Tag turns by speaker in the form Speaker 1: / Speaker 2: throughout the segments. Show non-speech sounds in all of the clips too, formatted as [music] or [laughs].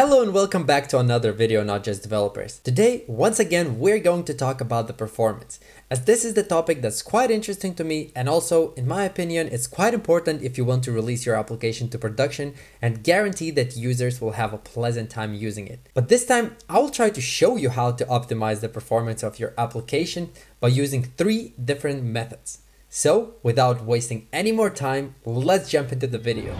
Speaker 1: Hello and welcome back to another video Not Just Developers. Today, once again, we're going to talk about the performance, as this is the topic that's quite interesting to me and also, in my opinion, it's quite important if you want to release your application to production and guarantee that users will have a pleasant time using it. But this time, I will try to show you how to optimize the performance of your application by using three different methods. So, without wasting any more time, let's jump into the video.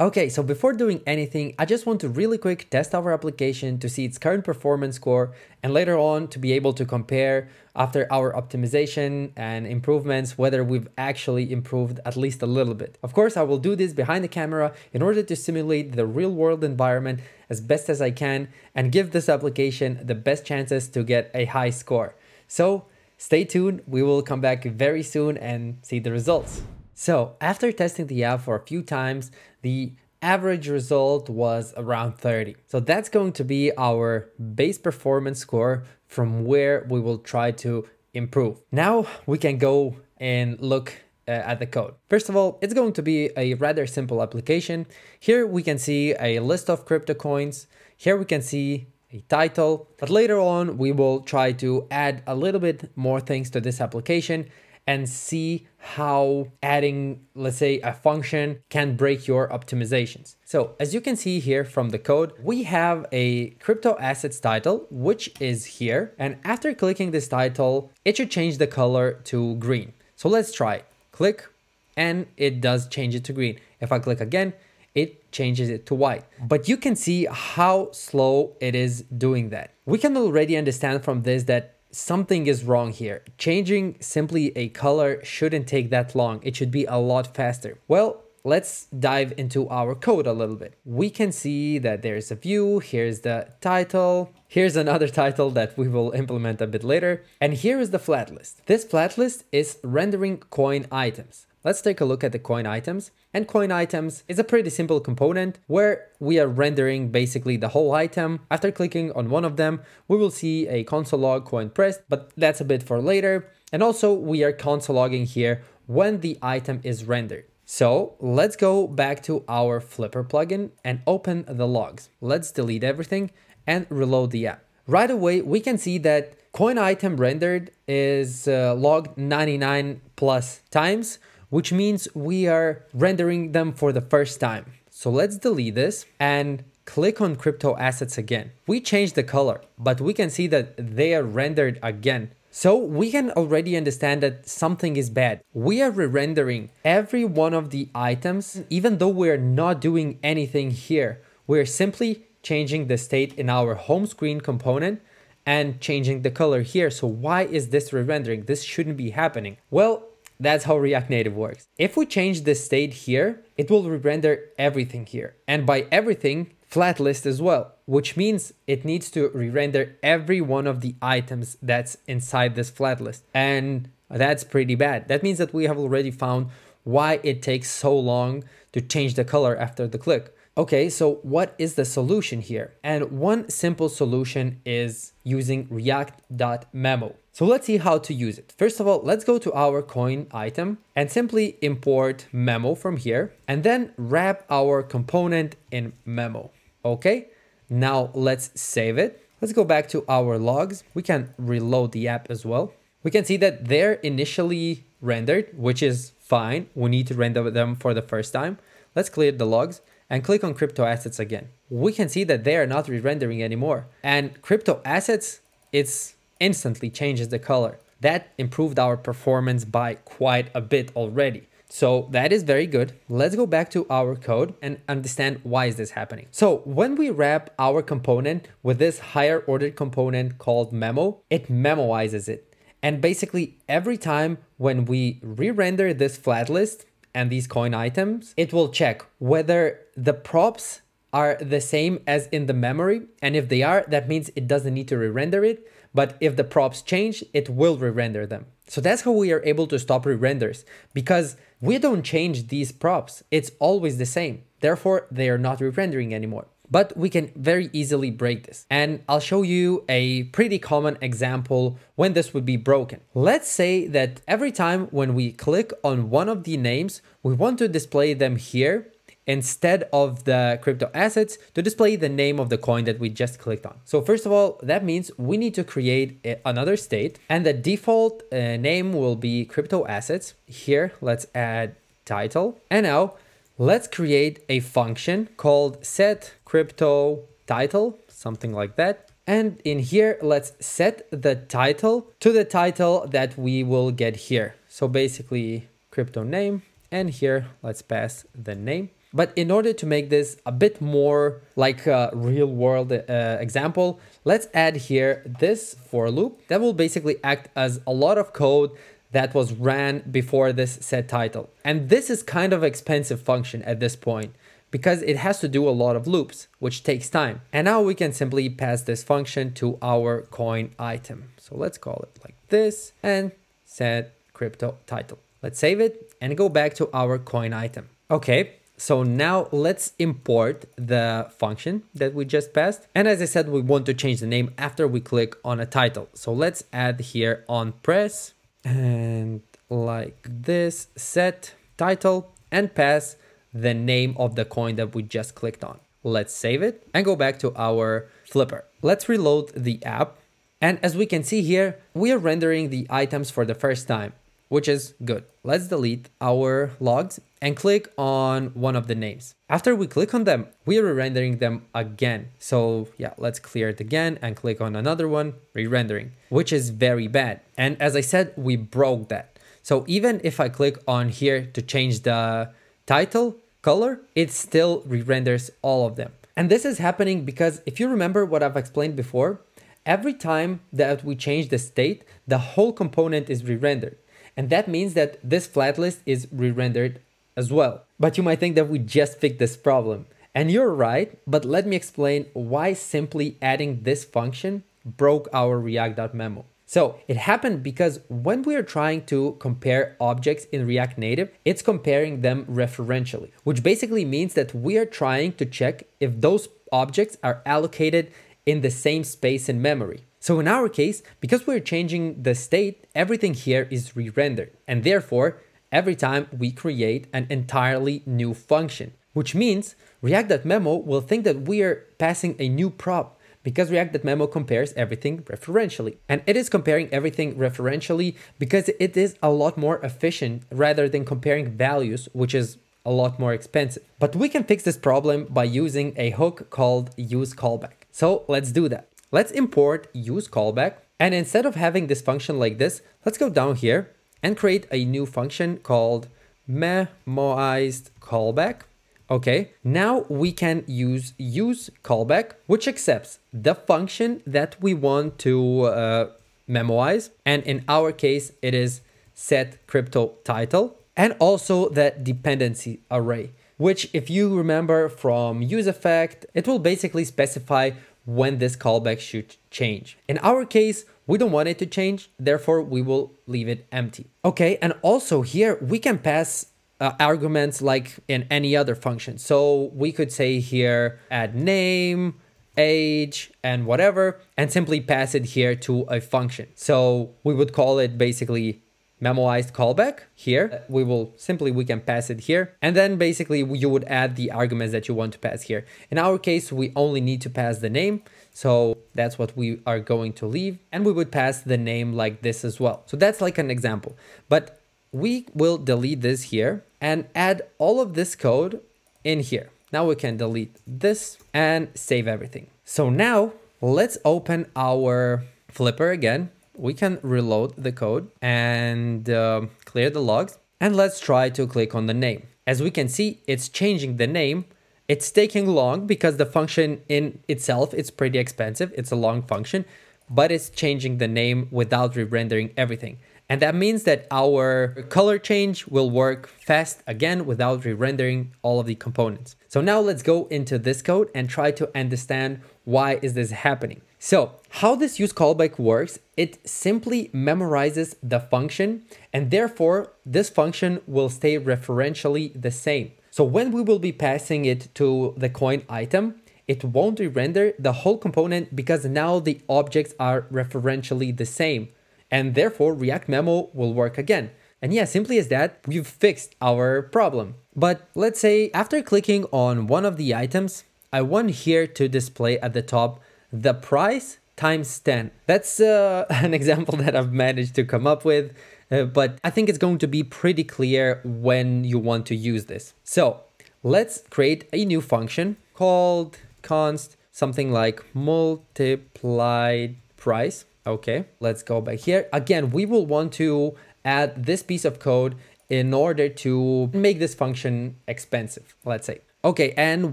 Speaker 1: Okay, so before doing anything, I just want to really quick test our application to see its current performance score and later on to be able to compare after our optimization and improvements whether we've actually improved at least a little bit. Of course, I will do this behind the camera in order to simulate the real world environment as best as I can and give this application the best chances to get a high score. So stay tuned, we will come back very soon and see the results. So after testing the app for a few times, the average result was around 30. So that's going to be our base performance score from where we will try to improve. Now we can go and look uh, at the code. First of all, it's going to be a rather simple application. Here we can see a list of crypto coins. Here we can see a title, but later on we will try to add a little bit more things to this application and see how adding, let's say, a function can break your optimizations. So as you can see here from the code, we have a crypto assets title, which is here. And after clicking this title, it should change the color to green. So let's try. Click and it does change it to green. If I click again, it changes it to white. But you can see how slow it is doing that. We can already understand from this that something is wrong here. Changing simply a color shouldn't take that long. It should be a lot faster. Well, let's dive into our code a little bit. We can see that there's a view, here's the title, here's another [laughs] title that we will implement a bit later, and here is the flat list. This flat list is rendering coin items. Let's take a look at the coin items. And coin items is a pretty simple component where we are rendering basically the whole item. After clicking on one of them, we will see a console log coin pressed, but that's a bit for later. And also we are console logging here when the item is rendered. So let's go back to our Flipper plugin and open the logs. Let's delete everything and reload the app. Right away, we can see that coin item rendered is uh, logged 99 plus times, which means we are rendering them for the first time. So let's delete this and click on crypto assets again. We changed the color, but we can see that they are rendered again. So we can already understand that something is bad. We are re-rendering every one of the items, even though we're not doing anything here. We're simply changing the state in our home screen component and changing the color here. So why is this re-rendering? This shouldn't be happening. Well, that's how React Native works. If we change the state here, it will re-render everything here. And by everything, flat list as well, which means it needs to re-render every one of the items that's inside this flat list. And that's pretty bad. That means that we have already found why it takes so long to change the color after the click. Okay, so what is the solution here? And one simple solution is using react.memo. So let's see how to use it. First of all, let's go to our coin item and simply import memo from here and then wrap our component in memo. Okay, now let's save it. Let's go back to our logs. We can reload the app as well. We can see that they're initially rendered, which is fine. We need to render them for the first time. Let's clear the logs and click on crypto assets again. We can see that they are not re-rendering anymore. And crypto assets, it's instantly changes the color. That improved our performance by quite a bit already. So that is very good. Let's go back to our code and understand why is this happening. So when we wrap our component with this higher ordered component called memo, it memoizes it. And basically every time when we re-render this flat list, and these coin items, it will check whether the props are the same as in the memory. And if they are, that means it doesn't need to re-render it. But if the props change, it will re-render them. So that's how we are able to stop re-renders because we don't change these props. It's always the same. Therefore, they are not re-rendering anymore. But we can very easily break this. And I'll show you a pretty common example when this would be broken. Let's say that every time when we click on one of the names, we want to display them here instead of the crypto assets to display the name of the coin that we just clicked on. So first of all, that means we need to create another state and the default uh, name will be crypto assets. Here, let's add title. And now let's create a function called set crypto title, something like that. And in here, let's set the title to the title that we will get here. So basically crypto name and here let's pass the name. But in order to make this a bit more like a real world uh, example, let's add here this for loop that will basically act as a lot of code that was ran before this set title. And this is kind of expensive function at this point because it has to do a lot of loops, which takes time. And now we can simply pass this function to our coin item. So let's call it like this and set crypto title. Let's save it and go back to our coin item. Okay, so now let's import the function that we just passed. And as I said, we want to change the name after we click on a title. So let's add here on press and like this set title and pass the name of the coin that we just clicked on. Let's save it and go back to our flipper. Let's reload the app. And as we can see here, we are rendering the items for the first time which is good. Let's delete our logs and click on one of the names. After we click on them, we are rendering them again. So yeah, let's clear it again and click on another one, re-rendering, which is very bad. And as I said, we broke that. So even if I click on here to change the title color, it still re-renders all of them. And this is happening because if you remember what I've explained before, every time that we change the state, the whole component is re-rendered. And that means that this flat list is re-rendered as well. But you might think that we just fixed this problem. And you're right, but let me explain why simply adding this function broke our react.memo. So it happened because when we are trying to compare objects in React Native, it's comparing them referentially, which basically means that we are trying to check if those objects are allocated in the same space in memory. So in our case, because we're changing the state, everything here is re-rendered. And therefore, every time we create an entirely new function, which means React.memo will think that we are passing a new prop because React.memo compares everything referentially. And it is comparing everything referentially because it is a lot more efficient rather than comparing values, which is a lot more expensive. But we can fix this problem by using a hook called use callback. So let's do that. Let's import use callback. And instead of having this function like this, let's go down here and create a new function called memoized callback. Okay, now we can use use callback, which accepts the function that we want to uh, memoize. And in our case, it is set crypto title and also the dependency array, which if you remember from use effect, it will basically specify when this callback should change. In our case, we don't want it to change, therefore we will leave it empty. Okay, and also here we can pass uh, arguments like in any other function. So we could say here add name, age, and whatever, and simply pass it here to a function. So we would call it basically memoized callback here. We will simply, we can pass it here. And then basically you would add the arguments that you want to pass here. In our case, we only need to pass the name. So that's what we are going to leave. And we would pass the name like this as well. So that's like an example. But we will delete this here and add all of this code in here. Now we can delete this and save everything. So now let's open our Flipper again we can reload the code and uh, clear the logs. And let's try to click on the name. As we can see, it's changing the name. It's taking long because the function in itself, it's pretty expensive. It's a long function, but it's changing the name without re-rendering everything. And that means that our color change will work fast again without re-rendering all of the components. So now let's go into this code and try to understand why is this happening. So how this use callback works, it simply memorizes the function and therefore this function will stay referentially the same. So when we will be passing it to the coin item, it won't re-render the whole component because now the objects are referentially the same and therefore React Memo will work again. And yeah, simply as that, we've fixed our problem. But let's say after clicking on one of the items, I want here to display at the top the price times 10. That's uh, [laughs] an example that I've managed to come up with, uh, but I think it's going to be pretty clear when you want to use this. So let's create a new function called const something like multiplied price. Okay, let's go back here. Again, we will want to add this piece of code in order to make this function expensive, let's say. Okay, and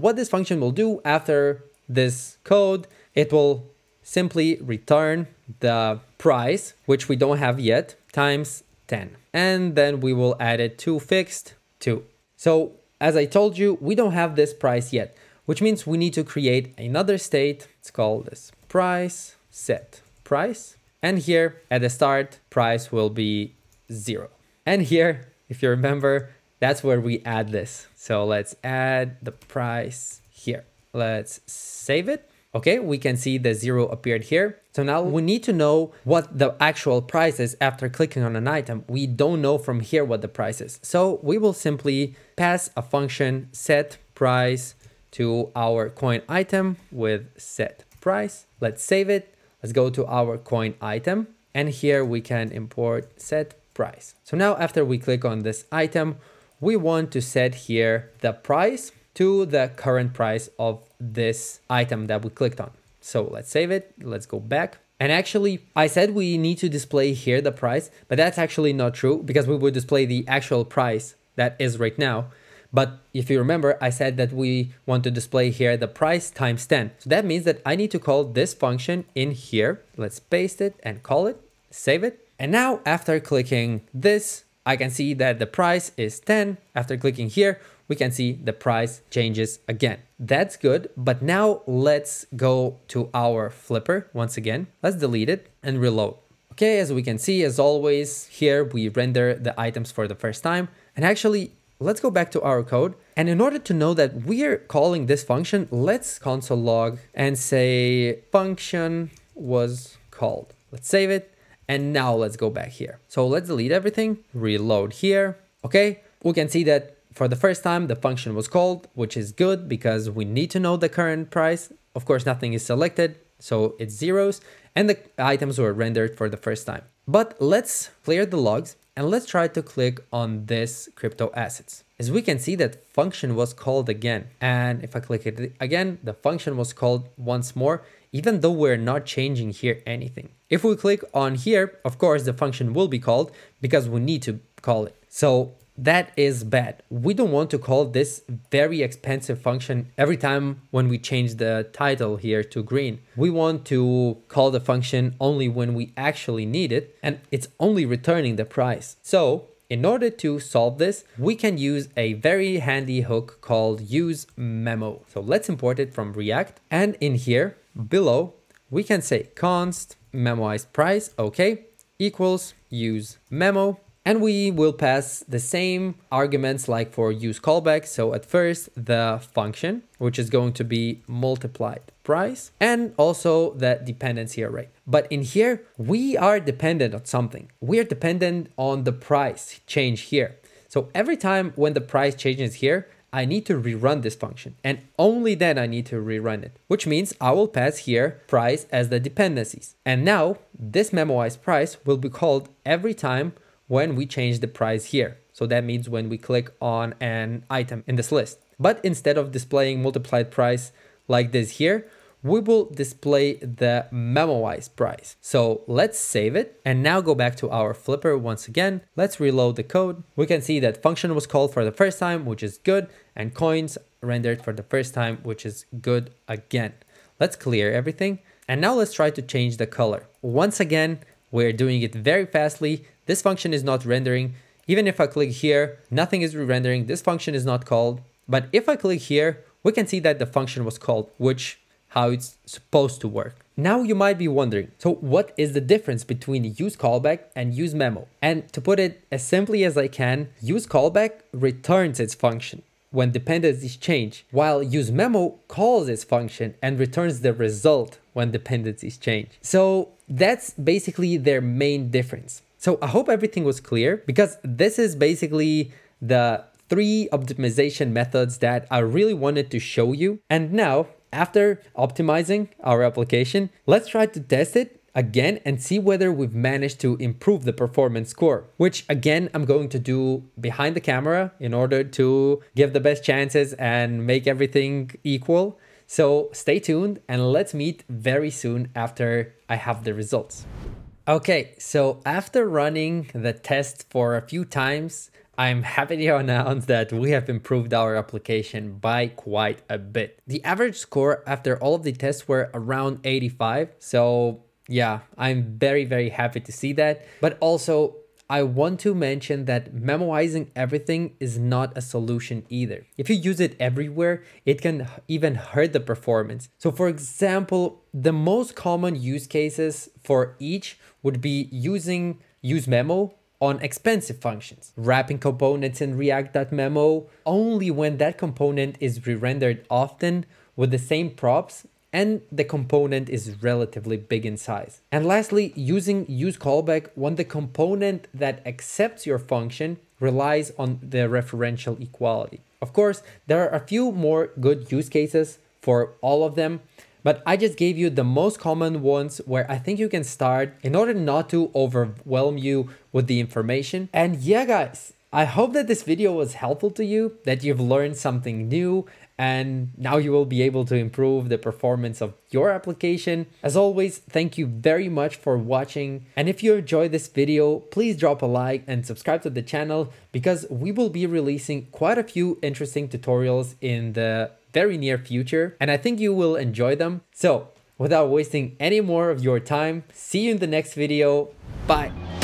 Speaker 1: what this function will do after this code, it will simply return the price, which we don't have yet, times 10. And then we will add it to fixed 2. So as I told you, we don't have this price yet, which means we need to create another state. It's called this price set price. And here at the start, price will be zero. And here, if you remember, that's where we add this. So let's add the price here. Let's save it. Okay, we can see the zero appeared here. So now we need to know what the actual price is after clicking on an item. We don't know from here what the price is. So we will simply pass a function set price to our coin item with set price. Let's save it. Let's go to our coin item. And here we can import set price. So now after we click on this item, we want to set here the price to the current price of this item that we clicked on. So let's save it. Let's go back. And actually, I said we need to display here the price, but that's actually not true because we would display the actual price that is right now. But if you remember, I said that we want to display here the price times 10. So that means that I need to call this function in here. Let's paste it and call it, save it. And now after clicking this, I can see that the price is 10. After clicking here, we can see the price changes again. That's good, but now let's go to our flipper once again. Let's delete it and reload. Okay, as we can see, as always, here we render the items for the first time. And actually, let's go back to our code. And in order to know that we're calling this function, let's console log and say function was called. Let's save it. And now let's go back here. So let's delete everything, reload here. Okay, we can see that for the first time, the function was called, which is good because we need to know the current price. Of course, nothing is selected, so it's zeros, and the items were rendered for the first time. But let's clear the logs and let's try to click on this crypto assets. As we can see that function was called again. And if I click it again, the function was called once more, even though we're not changing here anything. If we click on here, of course, the function will be called because we need to call it. So that is bad. We don't want to call this very expensive function every time when we change the title here to green. We want to call the function only when we actually need it and it's only returning the price. So in order to solve this, we can use a very handy hook called use memo. So let's import it from React and in here below, we can say const memoized price, okay, equals use memo and we will pass the same arguments like for use callback. So at first the function, which is going to be multiplied price and also the dependency array. But in here, we are dependent on something. We are dependent on the price change here. So every time when the price changes here, I need to rerun this function and only then I need to rerun it, which means I will pass here price as the dependencies. And now this memoized price will be called every time when we change the price here. So that means when we click on an item in this list. But instead of displaying multiplied price like this here, we will display the memoized price. So let's save it and now go back to our flipper once again. Let's reload the code. We can see that function was called for the first time, which is good, and coins rendered for the first time, which is good again. Let's clear everything. And now let's try to change the color. Once again, we're doing it very fastly this function is not rendering. Even if I click here, nothing is re-rendering. This function is not called. But if I click here, we can see that the function was called, which how it's supposed to work. Now you might be wondering, so what is the difference between use callback and use memo? And to put it as simply as I can, use callback returns its function, when dependencies change, while useMemo calls this function and returns the result when dependencies change. So that's basically their main difference. So I hope everything was clear because this is basically the three optimization methods that I really wanted to show you. And now, after optimizing our application, let's try to test it again and see whether we've managed to improve the performance score, which again, I'm going to do behind the camera in order to give the best chances and make everything equal. So stay tuned and let's meet very soon after I have the results. Okay, so after running the test for a few times, I'm happy to [laughs] announce that we have improved our application by quite a bit. The average score after all of the tests were around 85. So yeah, I'm very, very happy to see that. But also, I want to mention that memoizing everything is not a solution either. If you use it everywhere, it can even hurt the performance. So for example, the most common use cases for each would be using useMemo on expensive functions, wrapping components in React.memo only when that component is re-rendered often with the same props and the component is relatively big in size. And lastly, using use callback when the component that accepts your function relies on the referential equality. Of course, there are a few more good use cases for all of them, but I just gave you the most common ones where I think you can start in order not to overwhelm you with the information. And yeah, guys, I hope that this video was helpful to you, that you've learned something new, and now you will be able to improve the performance of your application. As always, thank you very much for watching. And if you enjoyed this video, please drop a like and subscribe to the channel because we will be releasing quite a few interesting tutorials in the very near future, and I think you will enjoy them. So without wasting any more of your time, see you in the next video. Bye.